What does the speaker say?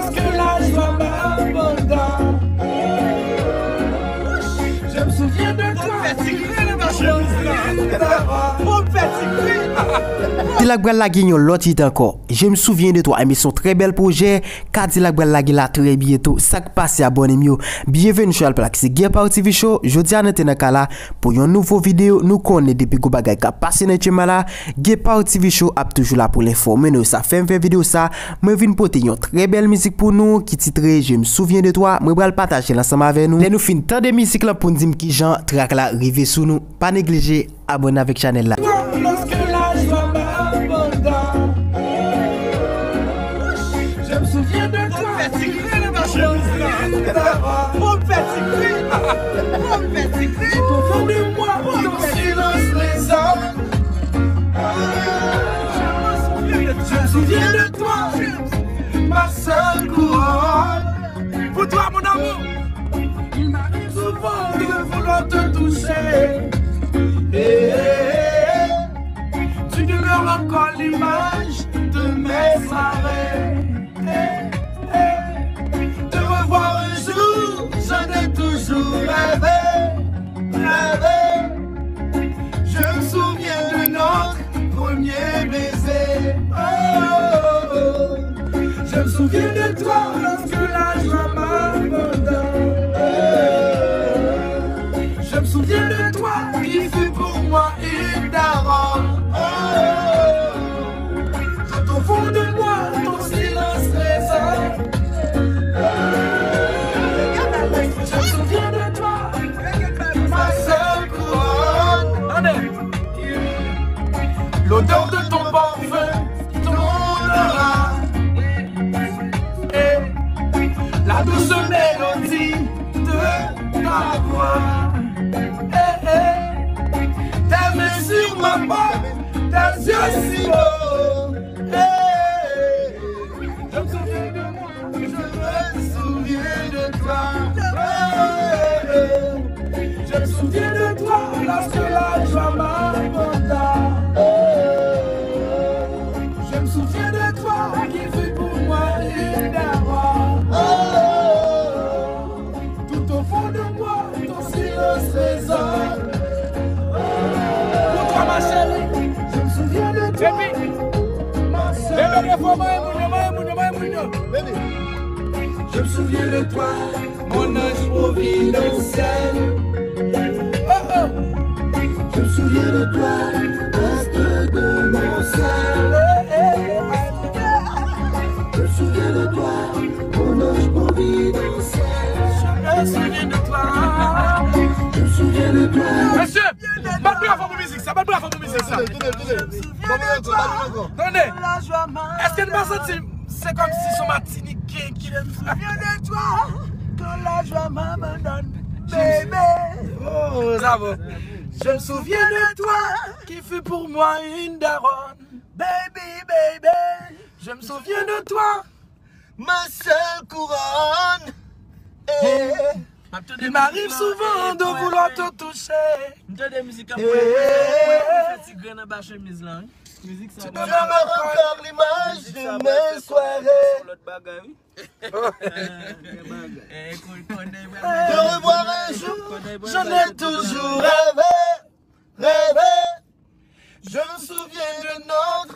lorsque la joie m'abandonne. Je me souviens de toi. Dilak Bral Lagi yon lot it anko. Je m souvien de to, ame son tre bel proje, ka Dilak Bral Lagi la tre bieto, sak pase abonem yo. Bienvenu chou al plak se Gear Power TV Show, jodi anete nan ka pou yon nouvo video. Nou konen depi go bagay ka pase nan chema la, Gear Power TV Show ap toujou la pou l'informe nou sa. Fem fe video sa, mwen vin pote yon tre bel mizik pou nou, ki titre Je m souvien de to, mwen bral pataje lansama ave nou. Le nou fin tan de mizik la pou ndim ki jan, trak la rive sou nou, pa neglije, abone avek chanel la. Petit. Je me souviens de toi, ma seule couronne. Pour toi mon amour Il m'arrive souvent de te toucher. Tu demeures encore l'image la douce mélodie de ta voix. Eh, eh. Tes mains sur ma peau, tes yeux si beaux. Eh, je me souviens de moi, je me souviens de toi. Je me souviens de toi, mon ange providentiel. Oh oh. Je me souviens de toi, reste de mon ciel. Je me souviens de toi, mon ange providentiel. Je me souviens de toi. Bat bra fò pou mizik sa Bat bra fò pou mizik sa Attendez La joie Est-ce que nous pas senti C'est comme si son Martiniquais qui Je me souviens de toi, quand la joie m'abandonne, bébé. Oh ça va Je me souviens de toi, qui fut pour moi une daronne. Baby, baby. Je me souviens de toi, ma seule couronne. Eh, Il m'arrive souvent de vouloir te toucher. Eh, eh, Tu demeures encore l'image de mes soirées. Lot bagay, oui. Eh, konde, Te revoir un jour, j'en ai toujours rêvé, rêvé. Je me souviens de notre